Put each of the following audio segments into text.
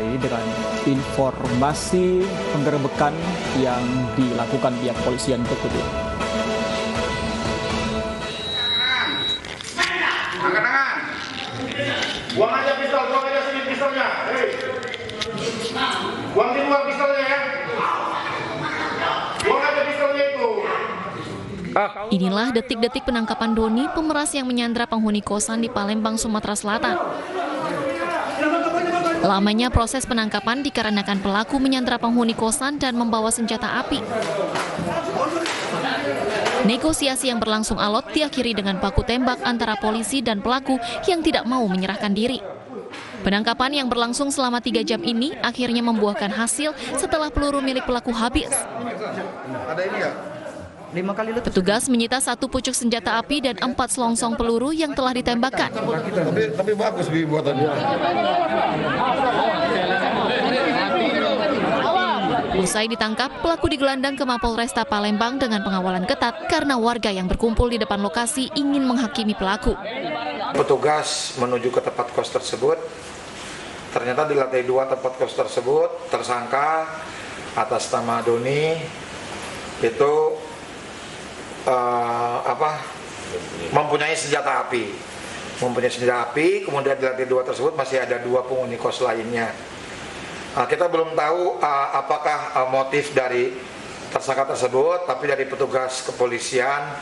dengan informasi penggerbekan yang dilakukan pihak kepolisian berikut ini. Angkat tangan. Buang aja pistol, buang aja sini pistolnya. Hei. Buang di luar pistolnya ya. Buang aja pistolnya itu. Inilah detik-detik penangkapan Doni, pemeras yang menyandra penghuni kosan di Palembang, Sumatera Selatan. Lamanya proses penangkapan dikarenakan pelaku menyandra penghuni kosan dan membawa senjata api. Negosiasi yang berlangsung alot diakhiri dengan baku tembak antara polisi dan pelaku yang tidak mau menyerahkan diri. Penangkapan yang berlangsung selama tiga jam ini akhirnya membuahkan hasil setelah peluru milik pelaku habis. Petugas menyita satu pucuk senjata api dan empat selongsong peluru yang telah ditembakkan. Tapi tapi bagus buatannya. Usai ditangkap, pelaku digelandang ke Mapolresta Palembang dengan pengawalan ketat karena warga yang berkumpul di depan lokasi ingin menghakimi pelaku. Petugas menuju ke tempat kos tersebut. Ternyata di lantai dua tempat kos tersebut tersangka atas nama Doni itu eh, apa mempunyai senjata api, mempunyai senjata api. Kemudian di lantai dua tersebut masih ada dua penghuni kos lainnya. Nah, kita belum tahu uh, apakah uh, motif dari tersangka tersebut, tapi dari petugas kepolisian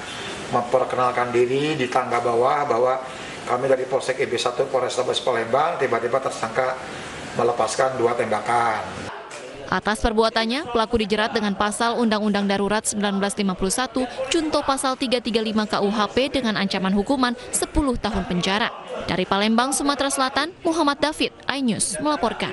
memperkenalkan diri di tangga bawah bahwa kami dari Polsek EB1 Polrestabes Palembang tiba-tiba tersangka melepaskan dua tembakan. Atas perbuatannya, pelaku dijerat dengan pasal Undang-Undang Darurat 1951, Junto Pasal 335 KUHP dengan ancaman hukuman 10 tahun penjara. Dari Palembang, Sumatera Selatan, Muhammad David, iNews melaporkan.